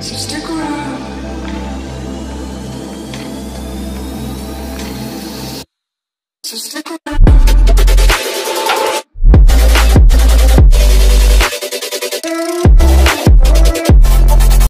So stick around. So stick around.